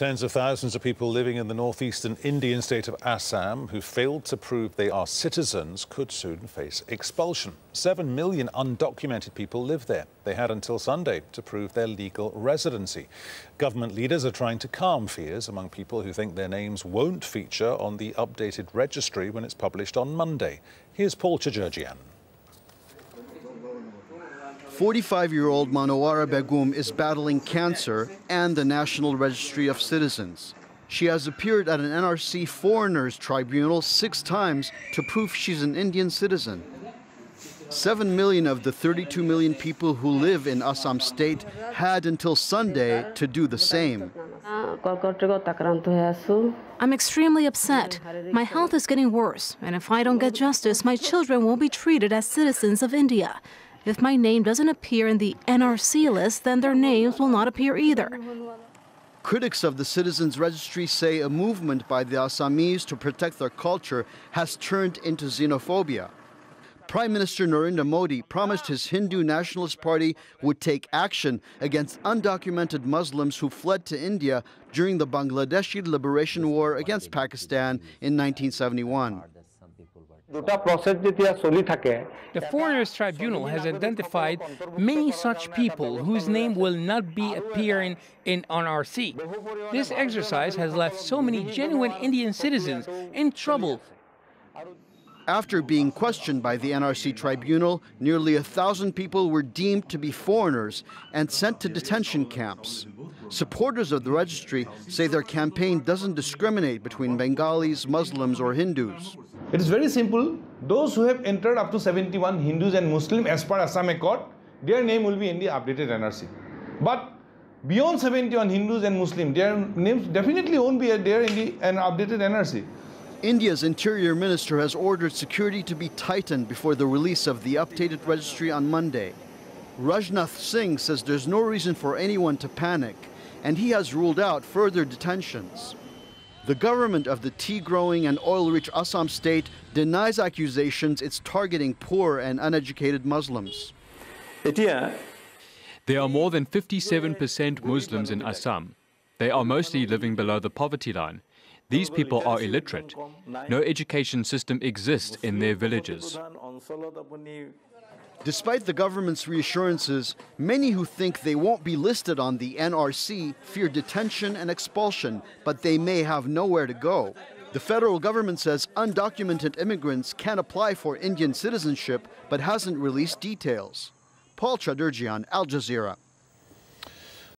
Tens of thousands of people living in the northeastern Indian state of Assam who failed to prove they are citizens could soon face expulsion. Seven million undocumented people live there. They had until Sunday to prove their legal residency. Government leaders are trying to calm fears among people who think their names won't feature on the updated registry when it's published on Monday. Here's Paul Chaderjian. 45 year old Manowara Begum is battling cancer and the National Registry of Citizens. She has appeared at an NRC foreigners tribunal six times to prove she's an Indian citizen. Seven million of the 32 million people who live in Assam state had until Sunday to do the same. I'm extremely upset. My health is getting worse, and if I don't get justice, my children won't be treated as citizens of India. If my name doesn't appear in the NRC list, then their names will not appear either. Critics of the Citizens Registry say a movement by the Assamese to protect their culture has turned into xenophobia. Prime Minister Narendra Modi promised his Hindu Nationalist Party would take action against undocumented Muslims who fled to India during the Bangladeshi Liberation War against Pakistan in 1971. The Foreigners Tribunal has identified many such people whose name will not be appearing in NRC. This exercise has left so many genuine Indian citizens in trouble. After being questioned by the NRC tribunal, nearly a thousand people were deemed to be foreigners and sent to detention camps. Supporters of the registry say their campaign doesn't discriminate between Bengalis, Muslims, or Hindus. It is very simple. Those who have entered up to 71 Hindus and Muslims as per Assam Accord, their name will be in the updated NRC. But beyond 71 Hindus and Muslims, their names definitely won't be there in the an updated NRC. India's interior minister has ordered security to be tightened before the release of the updated registry on Monday. Rajnath Singh says there's no reason for anyone to panic, and he has ruled out further detentions. The government of the tea growing and oil rich Assam state denies accusations it's targeting poor and uneducated Muslims. There are more than 57% Muslims in Assam. They are mostly living below the poverty line. These people are illiterate. No education system exists in their villages. Despite the government's reassurances, many who think they won't be listed on the NRC fear detention and expulsion, but they may have nowhere to go. The federal government says undocumented immigrants can apply for Indian citizenship, but hasn't released details. Paul Chaderjian, Al Jazeera.